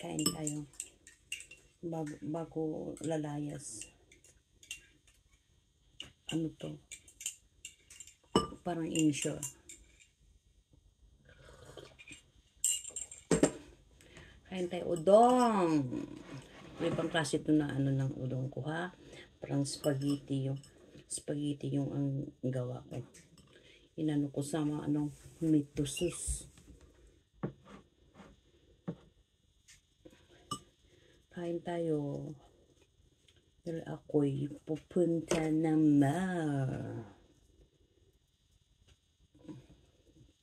Kain tayo. Bago, bago lalayas. Ano to? Parang insure. Kain tayo udong. Ibang klase ito na ano ng udong ko ha. Parang spaghetti yung spaghetti yung ang gawa ko. Inano ko sa mga anong meat sauce. Kain tayo. Dahil ako'y pupunta ng mar.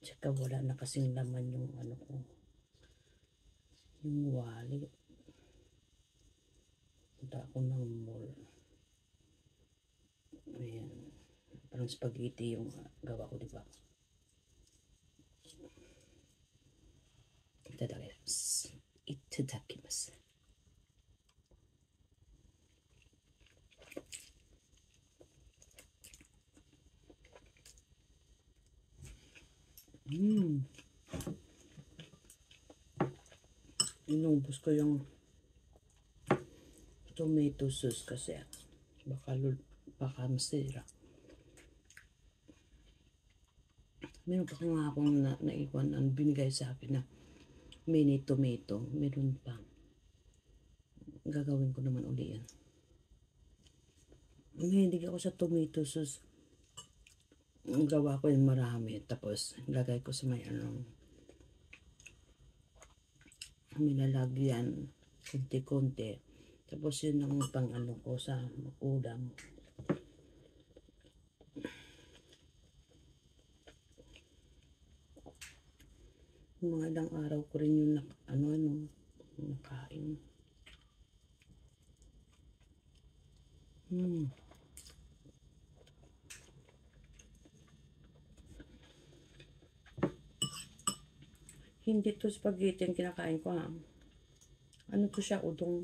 Tsaka wala na kasing laman yung ano ko. Yung wallet. Punta ako ng mall. Ayan. Parang spaghetti yung gawa ko, di ba? Itadakimasu. Itadakimasu. Inubos ko yung tomato sauce kasi baka, baka masira. Meron pa nga akong na, naiwan ang binigay sa akin na mini tomato. Meron pa. Gagawin ko naman uli yan. Mahilig ako sa tomato sauce. Gawa ko yung marami. Tapos, lagay ko sa may anong minalagyan konti-konti. Tapos yun ang pang ano ko sa ulam. Mga ilang araw ko rin yung nak- ano ano nakain. Hmm. Hindi to spaghetti ang kinakain ko ha. Ano to siya? Udong.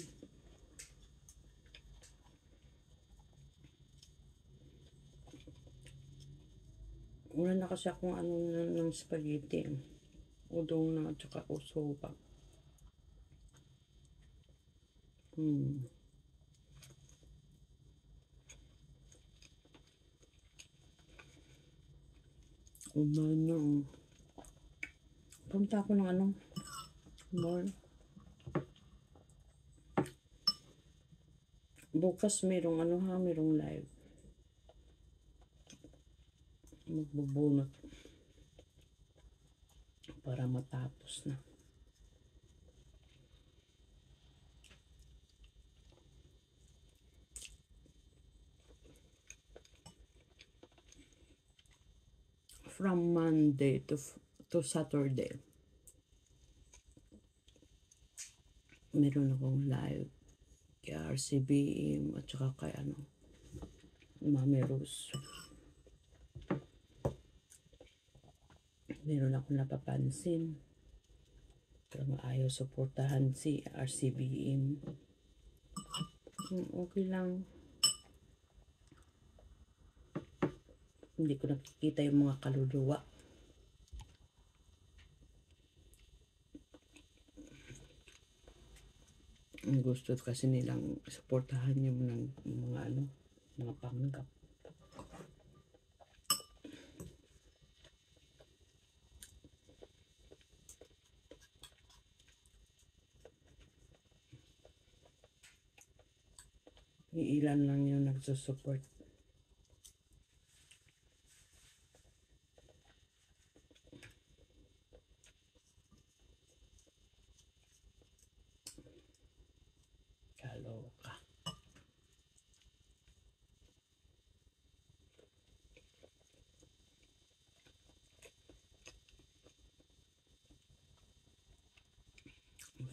Wala na kasi akong ano ng, spaghetti. Udong na at saka usoba. Hmm. Umano. Punta ako ng ano, mall. Bukas merong ano ha, merong live. Magbubunot. Para matapos na. From Monday to to Saturday. Meron akong live kay RCBM at saka kay ano, Mami Rose. Meron akong napapansin. Parang ayaw suportahan si RCBM. Hmm, Okay lang. Hindi ko nakikita yung mga kaluluwa. Gusto kasi nilang suportahan yung ng mga ano, mga panggap. Iilan lang yung nagsusupport.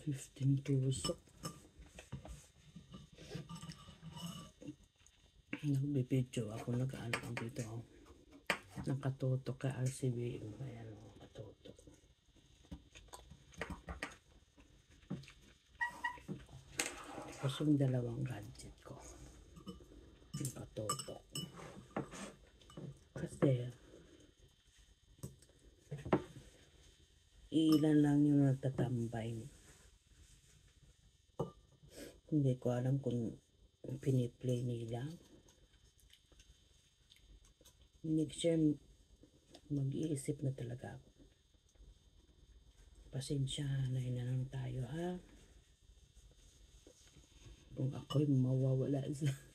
15 tusok. Nagbibidyo ako, nag-ano ang dito. Nakatutok ka RCB. Ayan, nakatutok. Tapos yung dalawang gadget ko. Nakatutok. Kasi, ilan lang yung nagtatambay nito. Hindi ko alam kung piniplay nila. Next year, mag-iisip na talaga ako. Pasensya na lang tayo ha. Kung ako'y mawawala sa...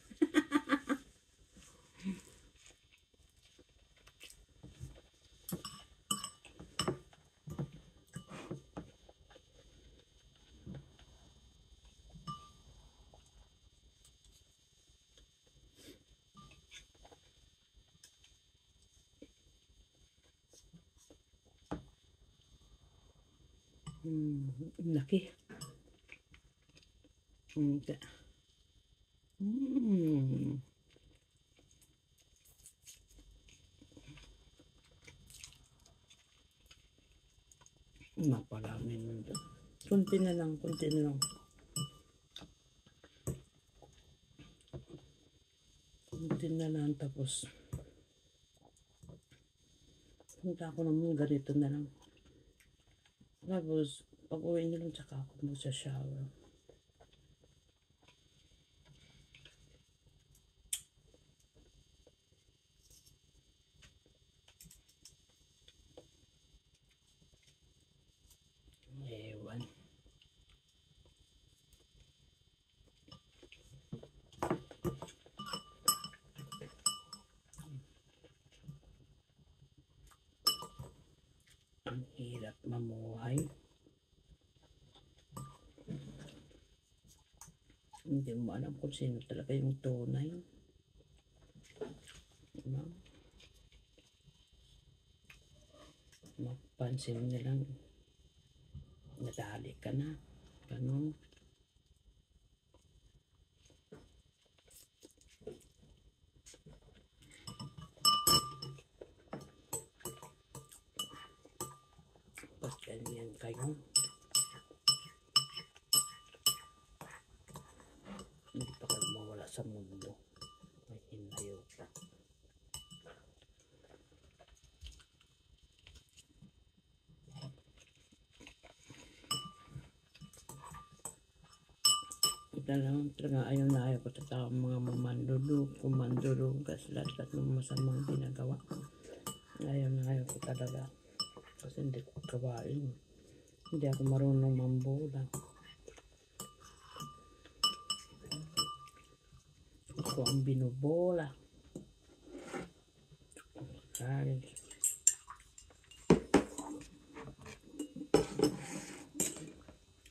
Hmm, laki. Hmm. Hmm. Napalamin mo doon. Kunti na lang, kunti na lang. Kunti na lang tapos punta ako naman ganito na lang. Tapos, pag uwi lang, tsaka ako magsa-shower. Ewan. Ang hirap mamuhay. Hindi mo alam kung sino talaga yung tunay. Diba? Mapansin nilang nadali ka na. Ganun. Sa mundo. May hinayo pa. Talagang talaga ayaw na ayaw ko sa tao mga mamandulog, kumandulugas, lahat ng masamang ginagawa. Ayaw na ayaw ko talaga. Kasi hindi ko kawain. Hindi ako marunong mambola. Ako ang binubola. Guys.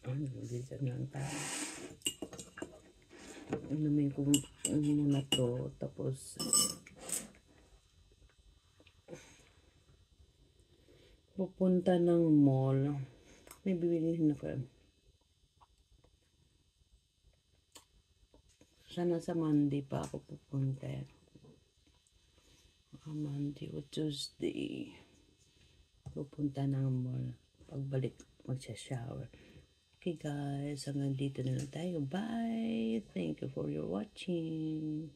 Ano, bilisan lang tayo. Inumin ko muna to. Tapos, pupunta ng mall. May bibilihin ako. Sana sa Monday pa ako pupunta. Baka Monday o Tuesday. Pupunta ng mall. Pagbalik, magsha-shower. Okay guys, hanggang dito na lang tayo. Bye! Thank you for your watching.